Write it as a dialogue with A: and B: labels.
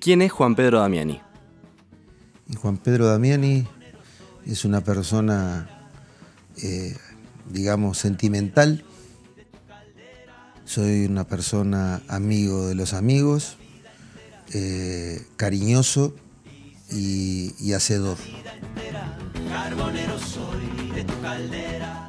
A: ¿Quién es Juan Pedro Damiani?
B: Juan Pedro Damiani es una persona, eh, digamos, sentimental. Soy una persona amigo de los amigos, eh, cariñoso y, y hacedor.
C: Carbonero soy de tu caldera.